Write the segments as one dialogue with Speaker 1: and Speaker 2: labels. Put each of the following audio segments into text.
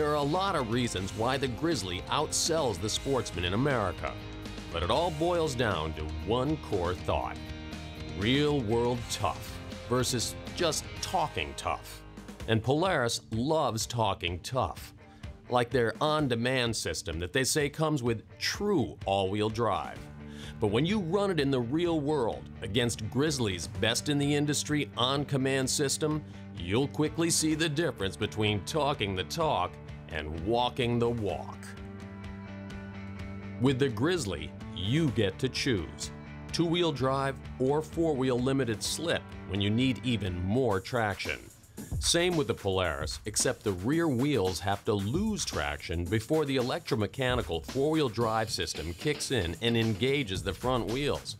Speaker 1: There are a lot of reasons why the Grizzly outsells the Sportsman in America, but it all boils down to one core thought real world tough versus just talking tough. And Polaris loves talking tough, like their on demand system that they say comes with true all wheel drive. But when you run it in the real world against Grizzly's best in the industry on command system, you'll quickly see the difference between talking the talk and walking the walk. With the Grizzly, you get to choose two wheel drive or four wheel limited slip when you need even more traction. Same with the Polaris, except the rear wheels have to lose traction before the electromechanical four wheel drive system kicks in and engages the front wheels.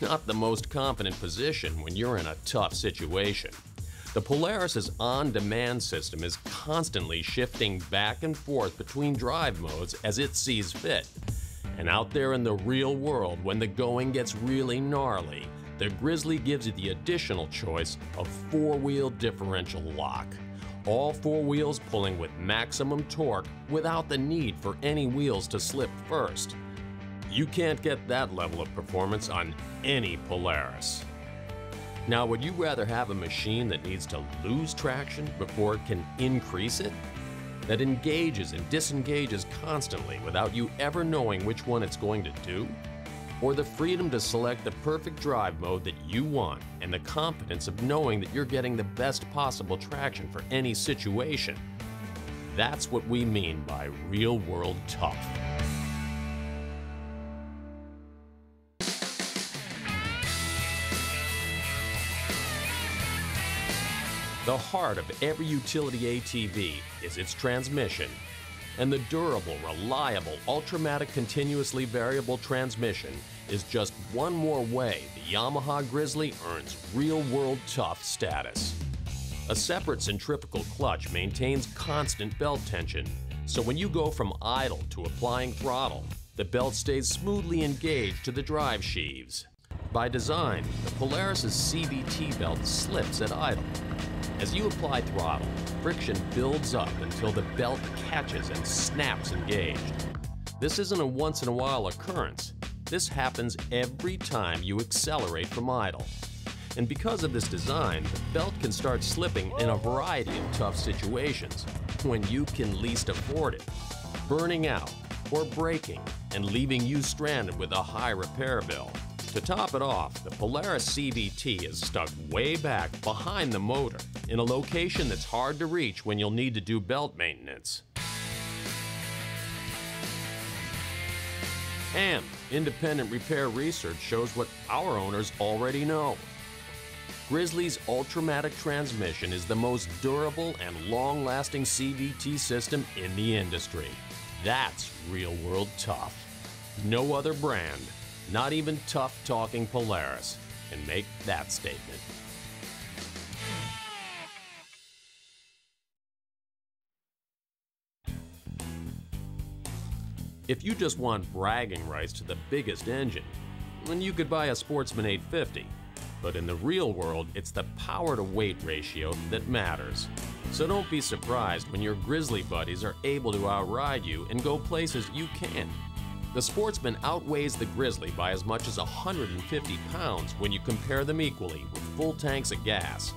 Speaker 1: Not the most confident position when you're in a tough situation. The Polaris's on-demand system is constantly shifting back and forth between drive modes as it sees fit. And out there in the real world, when the going gets really gnarly, the Grizzly gives you the additional choice of four-wheel differential lock. All four wheels pulling with maximum torque without the need for any wheels to slip first. You can't get that level of performance on any Polaris. Now, would you rather have a machine that needs to lose traction before it can increase it? That engages and disengages constantly without you ever knowing which one it's going to do? Or the freedom to select the perfect drive mode that you want and the confidence of knowing that you're getting the best possible traction for any situation? That's what we mean by real world tough. The heart of every utility ATV is its transmission. And the durable, reliable, Ultramatic continuously variable transmission is just one more way the Yamaha Grizzly earns real world tough status. A separate centrifugal clutch maintains constant belt tension, so when you go from idle to applying throttle, the belt stays smoothly engaged to the drive sheaves. By design, the Polaris's CVT belt slips at idle, as you apply throttle, friction builds up until the belt catches and snaps engaged. This isn't a once in a while occurrence. This happens every time you accelerate from idle. And because of this design, the belt can start slipping in a variety of tough situations when you can least afford it. Burning out, or breaking, and leaving you stranded with a high repair bill. To top it off, the Polaris CVT is stuck way back behind the motor in a location that's hard to reach when you'll need to do belt maintenance. And independent repair research shows what our owners already know. Grizzly's Ultramatic transmission is the most durable and long-lasting CVT system in the industry. That's real world tough. No other brand not even tough talking Polaris can make that statement. If you just want bragging rights to the biggest engine, then you could buy a Sportsman 850. But in the real world, it's the power to weight ratio that matters. So don't be surprised when your grizzly buddies are able to outride you and go places you can't. The Sportsman outweighs the Grizzly by as much as 150 pounds when you compare them equally with full tanks of gas.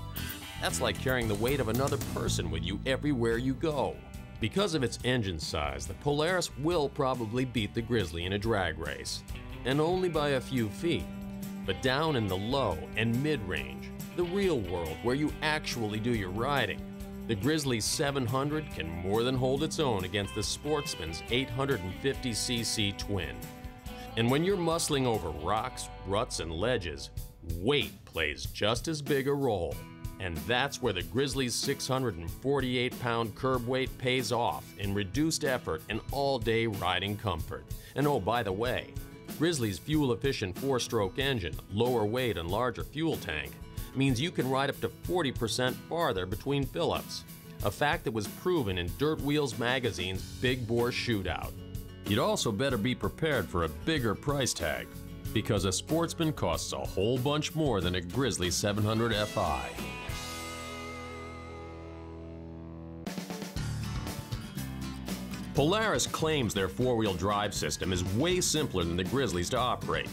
Speaker 1: That's like carrying the weight of another person with you everywhere you go. Because of its engine size, the Polaris will probably beat the Grizzly in a drag race, and only by a few feet. But down in the low and mid-range, the real world where you actually do your riding, the Grizzly 700 can more than hold its own against the Sportsman's 850cc twin. And when you're muscling over rocks, ruts, and ledges, weight plays just as big a role. And that's where the Grizzly's 648 pound curb weight pays off in reduced effort and all day riding comfort. And oh, by the way, Grizzly's fuel efficient four stroke engine, lower weight, and larger fuel tank means you can ride up to 40% farther between fill-ups, a fact that was proven in Dirt Wheels magazine's Big Bore Shootout. You'd also better be prepared for a bigger price tag, because a Sportsman costs a whole bunch more than a Grizzly 700 Fi. Polaris claims their four-wheel drive system is way simpler than the Grizzlies to operate.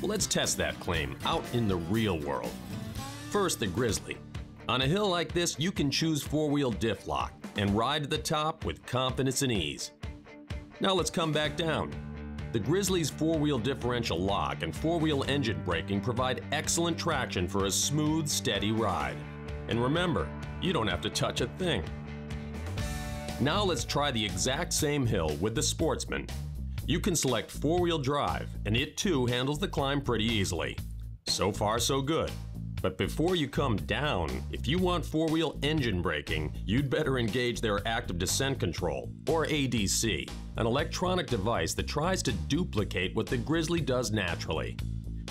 Speaker 1: Well, let's test that claim out in the real world. First, the Grizzly. On a hill like this, you can choose four-wheel diff lock and ride to the top with confidence and ease. Now let's come back down. The Grizzly's four-wheel differential lock and four-wheel engine braking provide excellent traction for a smooth, steady ride. And remember, you don't have to touch a thing. Now let's try the exact same hill with the Sportsman. You can select four-wheel drive, and it too handles the climb pretty easily. So far so good. But before you come down, if you want four-wheel engine braking, you'd better engage their active descent control, or ADC, an electronic device that tries to duplicate what the Grizzly does naturally.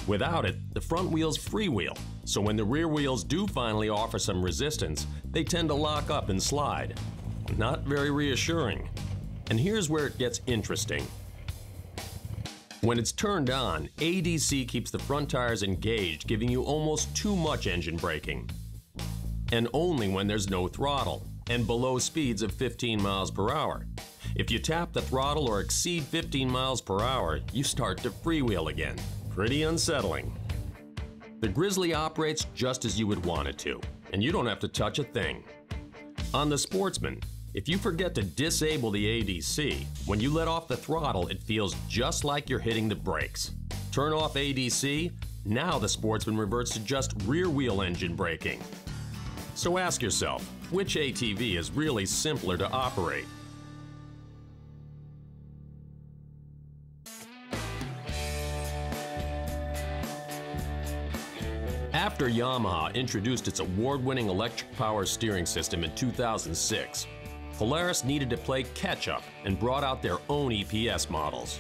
Speaker 1: Without it, the front wheels freewheel, so when the rear wheels do finally offer some resistance, they tend to lock up and slide. Not very reassuring. And here's where it gets interesting. When it's turned on, ADC keeps the front tires engaged, giving you almost too much engine braking. And only when there's no throttle, and below speeds of 15 miles per hour. If you tap the throttle or exceed 15 miles per hour, you start to freewheel again. Pretty unsettling. The Grizzly operates just as you would want it to, and you don't have to touch a thing. On the Sportsman, if you forget to disable the ADC, when you let off the throttle, it feels just like you're hitting the brakes. Turn off ADC, now the Sportsman reverts to just rear wheel engine braking. So ask yourself, which ATV is really simpler to operate? After Yamaha introduced its award-winning electric power steering system in 2006, Polaris needed to play catch-up and brought out their own EPS models.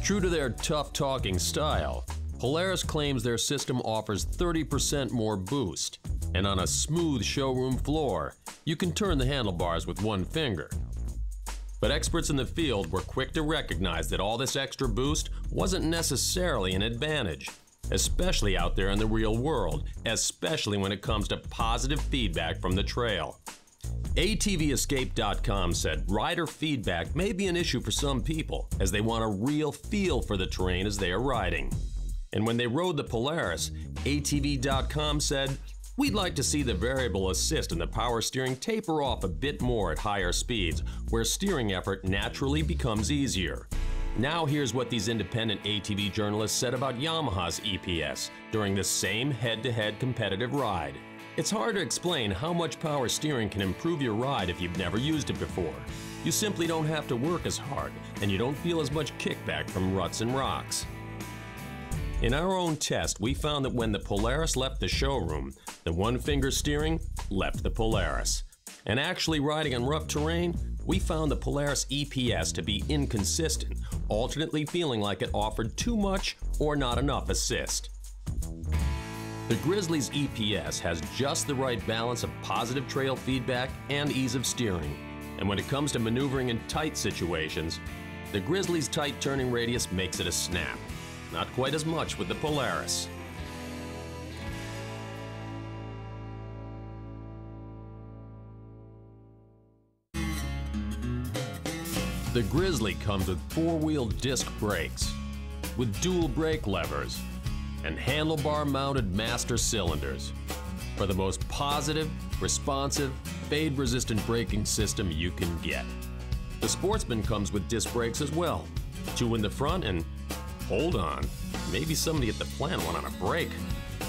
Speaker 1: True to their tough-talking style, Polaris claims their system offers 30% more boost, and on a smooth showroom floor, you can turn the handlebars with one finger. But experts in the field were quick to recognize that all this extra boost wasn't necessarily an advantage, especially out there in the real world, especially when it comes to positive feedback from the trail. ATVEscape.com said rider feedback may be an issue for some people, as they want a real feel for the terrain as they are riding. And when they rode the Polaris, ATV.com said, We'd like to see the variable assist and the power steering taper off a bit more at higher speeds, where steering effort naturally becomes easier. Now here's what these independent ATV journalists said about Yamaha's EPS during the same head-to-head -head competitive ride. It's hard to explain how much power steering can improve your ride if you've never used it before. You simply don't have to work as hard, and you don't feel as much kickback from ruts and rocks. In our own test, we found that when the Polaris left the showroom, the one-finger steering left the Polaris. And actually riding on rough terrain, we found the Polaris EPS to be inconsistent, alternately feeling like it offered too much or not enough assist. The Grizzly's EPS has just the right balance of positive trail feedback and ease of steering. And when it comes to maneuvering in tight situations, the Grizzly's tight turning radius makes it a snap. Not quite as much with the Polaris. The Grizzly comes with four-wheel disc brakes, with dual brake levers, and handlebar-mounted master cylinders for the most positive, responsive, fade-resistant braking system you can get. The Sportsman comes with disc brakes as well, two in the front and, hold on, maybe somebody at the plant went on a break.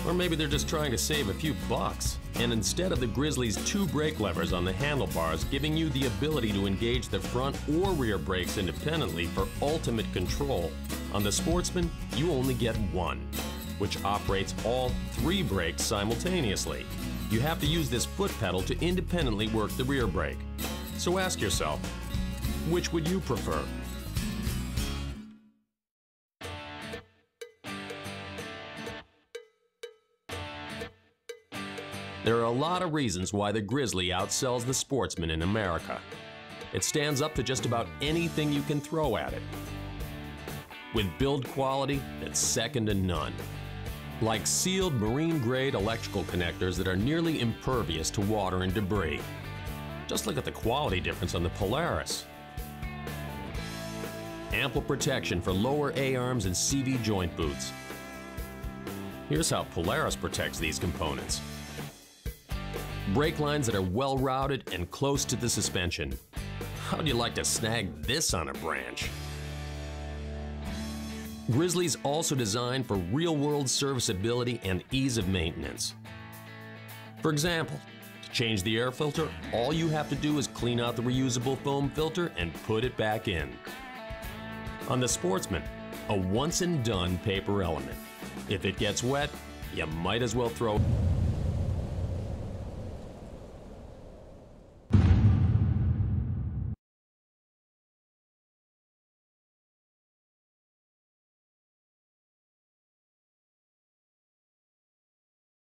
Speaker 1: Or maybe they're just trying to save a few bucks. And instead of the Grizzly's two brake levers on the handlebars giving you the ability to engage the front or rear brakes independently for ultimate control, on the Sportsman, you only get one which operates all three brakes simultaneously. You have to use this foot pedal to independently work the rear brake. So ask yourself, which would you prefer? There are a lot of reasons why the Grizzly outsells the Sportsman in America. It stands up to just about anything you can throw at it, with build quality that's second to none like sealed marine-grade electrical connectors that are nearly impervious to water and debris. Just look at the quality difference on the Polaris. ample protection for lower A-arms and CV joint boots. Here's how Polaris protects these components. Brake lines that are well routed and close to the suspension. How'd you like to snag this on a branch? Grizzly's also designed for real-world serviceability and ease of maintenance. For example, to change the air filter, all you have to do is clean out the reusable foam filter and put it back in. On the Sportsman, a once and done paper element. If it gets wet, you might as well throw